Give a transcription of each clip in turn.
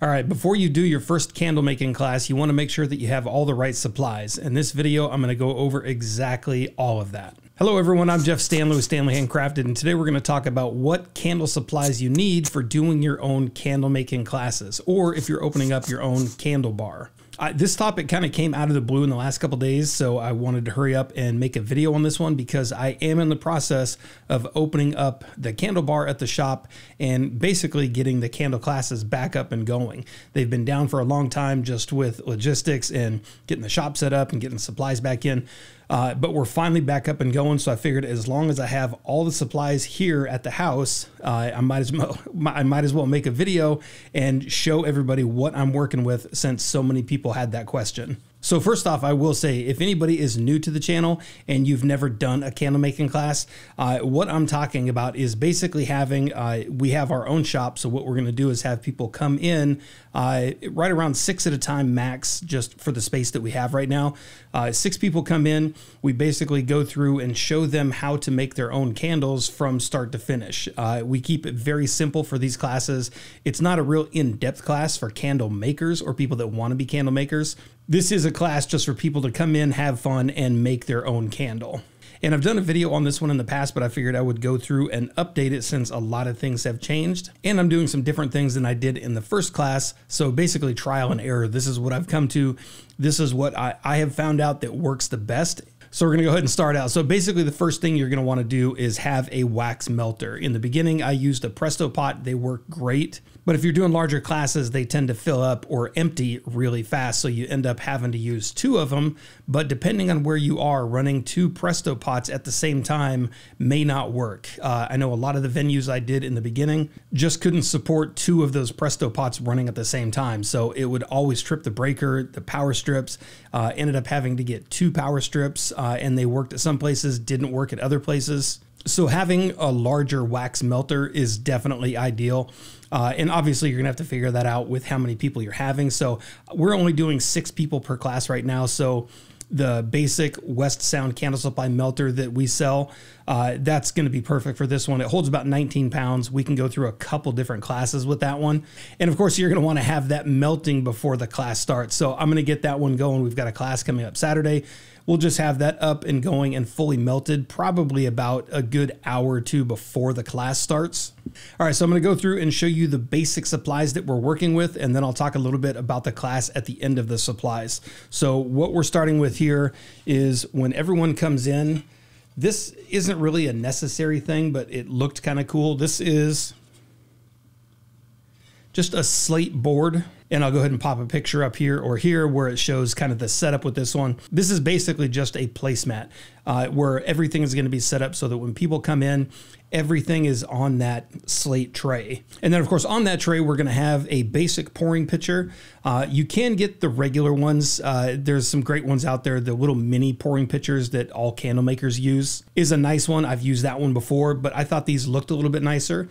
All right, before you do your first candle making class, you want to make sure that you have all the right supplies. In this video, I'm going to go over exactly all of that. Hello everyone, I'm Jeff Standley with Standley Handcrafted, and today we're going to talk about what candle supplies you need for doing your own candle making classes, or if you're opening up your own candle bar. I, this topic kind of came out of the blue in the last couple days, so I wanted to hurry up and make a video on this one because I am in the process of opening up the candle bar at the shop and basically getting the candle classes back up and going. They've been down for a long time just with logistics and getting the shop set up and getting supplies back in. Uh, but we're finally back up and going. So I figured as long as I have all the supplies here at the house, uh, I might as well I might as well make a video and show everybody what I'm working with since so many people had that question. So first off, I will say, if anybody is new to the channel and you've never done a candle making class, uh, what I'm talking about is basically having, uh, we have our own shop. So what we're going to do is have people come in uh, right around six at a time max, just for the space that we have right now. Uh, six people come in. We basically go through and show them how to make their own candles from start to finish. Uh, we keep it very simple for these classes. It's not a real in-depth class for candle makers or people that want to be candle makers. This is a class just for people to come in, have fun, and make their own candle. And I've done a video on this one in the past, but I figured I would go through and update it since a lot of things have changed. And I'm doing some different things than I did in the first class. So basically trial and error. This is what I've come to. This is what I, I have found out that works the best. So we're going to go ahead and start out. So basically the first thing you're going to want to do is have a wax melter. In the beginning, I used a Presto pot. They work great. But if you're doing larger classes, they tend to fill up or empty really fast. So you end up having to use two of them. But depending on where you are, running two Presto pots at the same time may not work. Uh, I know a lot of the venues I did in the beginning just couldn't support two of those Presto pots running at the same time. So it would always trip the breaker, the power strips. Uh, ended up having to get two power strips, uh, and they worked at some places, didn't work at other places. So having a larger wax melter is definitely ideal. Uh, and obviously, you're gonna have to figure that out with how many people you're having. So we're only doing six people per class right now. So the basic West Sound candle supply melter that we sell, uh, that's going to be perfect for this one. It holds about 19 pounds. We can go through a couple different classes with that one. And of course, you're going to want to have that melting before the class starts. So I'm going to get that one going. We've got a class coming up Saturday. We'll just have that up and going and fully melted probably about a good hour or two before the class starts. All right, so I'm going to go through and show you the basic supplies that we're working with, and then I'll talk a little bit about the class at the end of the supplies. So what we're starting with here is when everyone comes in, this isn't really a necessary thing, but it looked kind of cool. This is just a slate board and I'll go ahead and pop a picture up here or here where it shows kind of the setup with this one. This is basically just a placemat uh, where everything is going to be set up so that when people come in, everything is on that slate tray. And then, of course, on that tray, we're going to have a basic pouring pitcher. Uh, you can get the regular ones. Uh, there's some great ones out there. The little mini pouring pitchers that all candle makers use is a nice one. I've used that one before, but I thought these looked a little bit nicer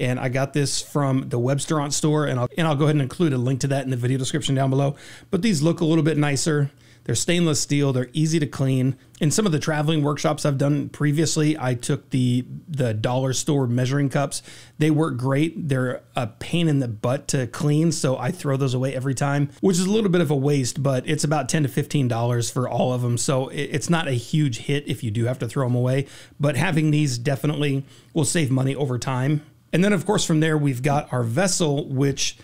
and I got this from the Webstaurant store, and I'll, and I'll go ahead and include a link to that in the video description down below. But these look a little bit nicer. They're stainless steel. They're easy to clean. In some of the traveling workshops I've done previously, I took the the dollar store measuring cups. They work great. They're a pain in the butt to clean, so I throw those away every time, which is a little bit of a waste. But it's about ten to fifteen dollars for all of them, so it's not a huge hit if you do have to throw them away. But having these definitely will save money over time and then, of course, from there, we've got our vessel, which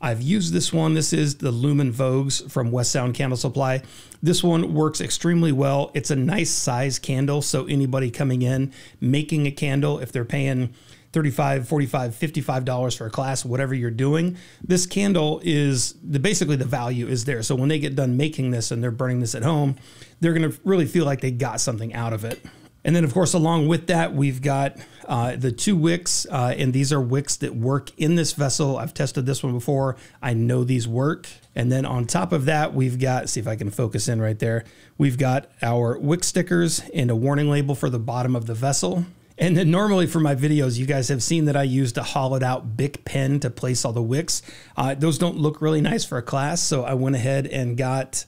I've used this one. This is the Lumen Vogues from West Sound Candle Supply. This one works extremely well. It's a nice size candle. So anybody coming in, making a candle, if they're paying 35 45 $55 for a class, whatever you're doing, this candle is the basically the value is there. So when they get done making this and they're burning this at home, they're going to really feel like they got something out of it. And then, of course, along with that, we've got uh, the two wicks, uh, and these are wicks that work in this vessel. I've tested this one before. I know these work. And then on top of that, we've got, see if I can focus in right there. We've got our wick stickers and a warning label for the bottom of the vessel. And then normally for my videos, you guys have seen that I used a hollowed out Bic pen to place all the wicks. Uh, those don't look really nice for a class, so I went ahead and got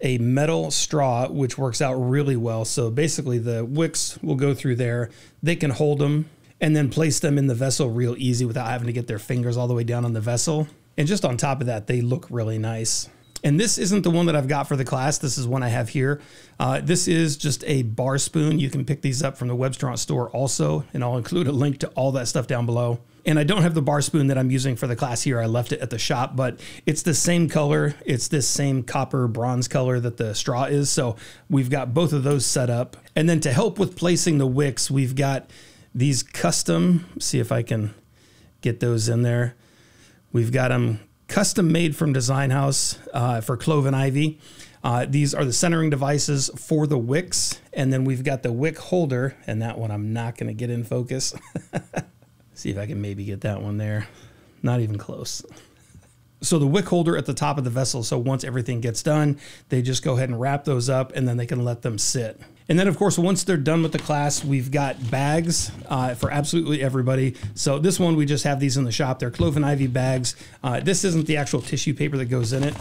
a metal straw, which works out really well. So basically, the wicks will go through there. They can hold them. and then place them in the vessel real easy without having to get their fingers all the way down on the vessel. And just on top of that, they look really nice. And this isn't the one that I've got for the class. This is one I have here. Uh, this is just a bar spoon. You can pick these up from the Webstaurant store also, and I'll include a link to all that stuff down below. And I don't have the bar spoon that I'm using for the class here. I left it at the shop, but it's the same color. It's this same copper bronze color that the straw is. So we've got both of those set up. And then to help with placing the wicks, we've got these custom, see if I can get those in there. We've got them custom made from Design House uh, for Cloven Ivy. Uh, these are the centering devices for the wicks. And then we've got the wick holder, and that one I'm not going to get in focus. See if I can maybe get that one there. Not even close. So the wick holder at the top of the vessel. So once everything gets done, they just go ahead and wrap those up and then they can let them sit. And then, of course, once they're done with the class, we've got bags uh, for absolutely everybody. So this one, we just have these in the shop. They're Cloven Ivy bags. Uh, this isn't the actual tissue paper that goes in it.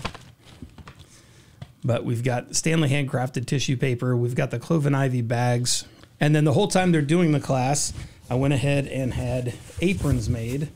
But we've got Standley handcrafted tissue paper. We've got the Cloven Ivy bags. And then the whole time they're doing the class, I went ahead and had aprons made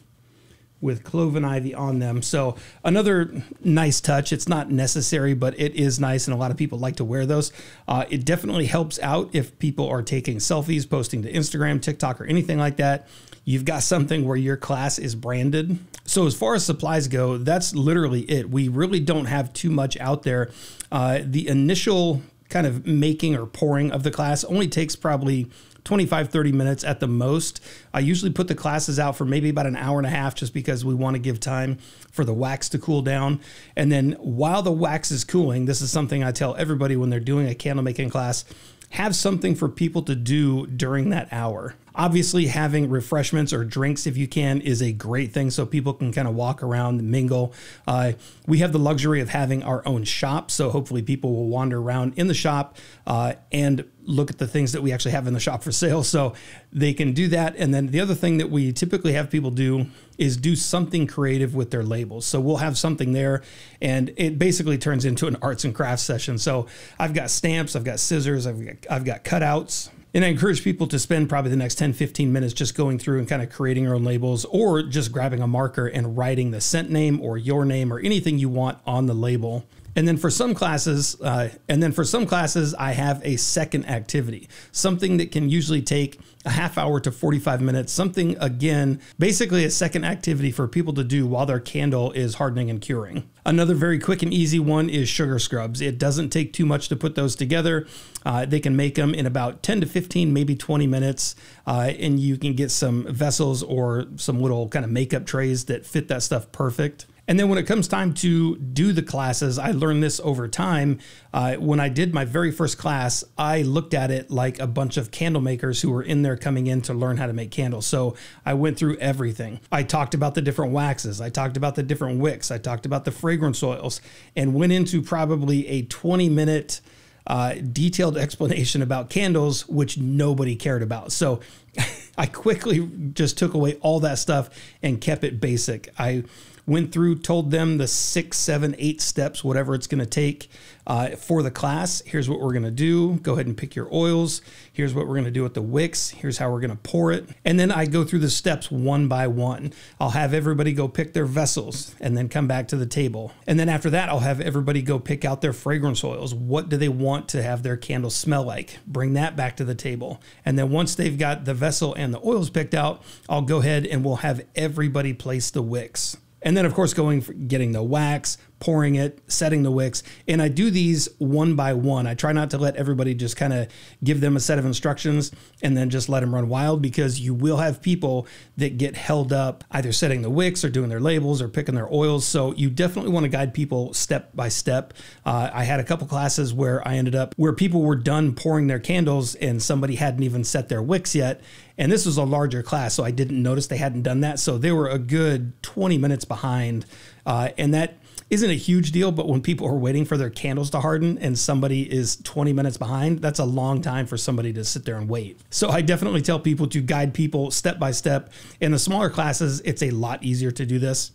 with cloven ivy on them. So another nice touch. It's not necessary, but it is nice, and a lot of people like to wear those. Uh, it definitely helps out if people are taking selfies, posting to Instagram, TikTok, or anything like that. You've got something where your class is branded. So as far as supplies go, that's literally it. We really don't have too much out there. Uh, the initial kind of making or pouring of the class only takes probably 25, 30 minutes at the most. I usually put the classes out for maybe about an hour and a half just because we want to give time for the wax to cool down. And then while the wax is cooling, this is something I tell everybody when they're doing a candle making class have something for people to do during that hour. Obviously, having refreshments or drinks, if you can, is a great thing so people can kind of walk around, and mingle. Uh, we have the luxury of having our own shop, so hopefully, people will wander around in the shop uh, and look at the things that we actually have in the shop for sale. So they can do that. And then the other thing that we typically have people do is do something creative with their labels. So we'll have something there and it basically turns into an arts and crafts session. So I've got stamps, I've got scissors, I've got, I've got cutouts. And I encourage people to spend probably the next 10, 15 minutes just going through and kind of creating your own labels or just grabbing a marker and writing the scent name or your name or anything you want on the label. And then for some classes, uh, and then for some classes, I have a second activity, something that can usually take a half hour to 45 minutes, something again, basically a second activity for people to do while their candle is hardening and curing. Another very quick and easy one is sugar scrubs. It doesn't take too much to put those together. Uh, they can make them in about 10 to 15, maybe 20 minutes, uh, and you can get some vessels or some little kind of makeup trays that fit that stuff perfect. And then when it comes time to do the classes, I learned this over time. Uh, when I did my very first class, I looked at it like a bunch of candle makers who were in there coming in to learn how to make candles. So I went through everything. I talked about the different waxes, I talked about the different wicks, I talked about the fragrance oils, and went into probably a 20 minute uh, detailed explanation about candles, which nobody cared about. So I quickly just took away all that stuff and kept it basic. I went through, told them the six, seven, eight steps, whatever it's going to take uh, for the class. Here's what we're going to do. Go ahead and pick your oils. Here's what we're going to do with the wicks. Here's how we're going to pour it. And then I go through the steps one by one. I'll have everybody go pick their vessels and then come back to the table. And then after that, I'll have everybody go pick out their fragrance oils. What do they want to have their candles smell like? Bring that back to the table. And then once they've got the vessel and the oils picked out, I'll go ahead and we'll have everybody place the wicks. And then, of course, going for getting the wax, pouring it, setting the wicks. And I do these one by one. I try not to let everybody just kind of give them a set of instructions and then just let them run wild because you will have people that get held up either setting the wicks or doing their labels or picking their oils. So you definitely want to guide people step by step. Uh, I had a couple classes where I ended up where people were done pouring their candles and somebody hadn't even set their wicks yet. And this was a larger class, so I didn't notice they hadn't done that. So they were a good 20 minutes behind. Uh, and that isn't a huge deal, but when people are waiting for their candles to harden and somebody is 20 minutes behind, that's a long time for somebody to sit there and wait. So I definitely tell people to guide people step by step. In the smaller classes, it's a lot easier to do this.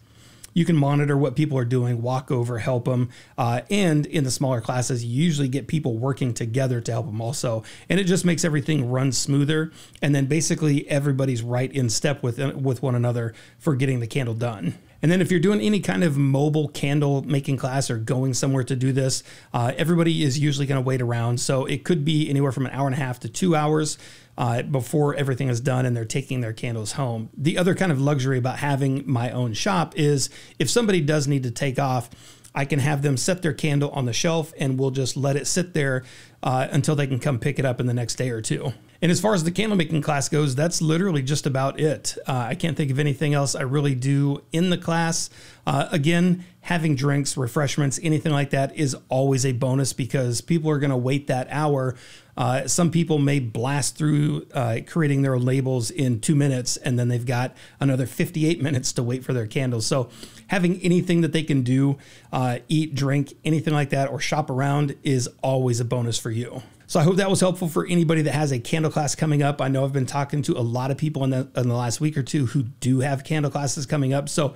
You can monitor what people are doing, walk over, help them. Uh, and in the smaller classes, you usually get people working together to help them also. And it just makes everything run smoother. And then basically everybody's right in step with, with one another for getting the candle done. And then if you're doing any kind of mobile candle making class or going somewhere to do this, uh, everybody is usually going to wait around. So it could be anywhere from an hour and a half to two hours. Uh, before everything is done and they're taking their candles home. The other kind of luxury about having my own shop is if somebody does need to take off, I can have them set their candle on the shelf and we'll just let it sit there uh, until they can come pick it up in the next day or two. And as far as the candle making class goes, that's literally just about it. Uh, I can't think of anything else I really do in the class. Uh, again, having drinks, refreshments, anything like that is always a bonus because people are going to wait that hour. Uh, some people may blast through uh, creating their labels in two minutes and then they've got another 58 minutes to wait for their candles. So, having anything that they can do, uh, eat, drink, anything like that, or shop around is always a bonus for you. So I hope that was helpful for anybody that has a candle class coming up. I know I've been talking to a lot of people in the, in the last week or two who do have candle classes coming up. So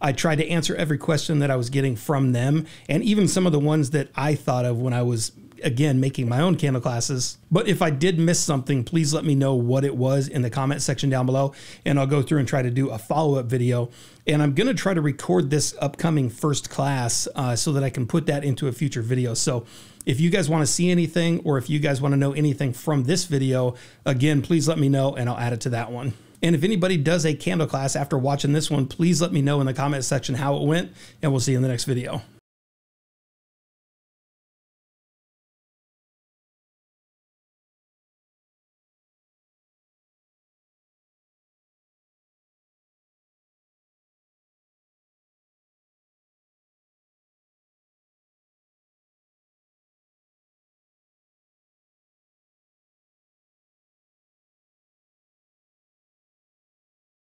I tried to answer every question that I was getting from them and even some of the ones that I thought of when I was again making my own candle classes. But if I did miss something, please let me know what it was in the comment section down below and I'll go through and try to do a follow-up video. And I'm going to try to record this upcoming first class uh, so that I can put that into a future video. So if you guys want to see anything or if you guys want to know anything from this video, again, please let me know and I'll add it to that one. And if anybody does a candle class after watching this one, please let me know in the comment section how it went and we'll see you in the next video.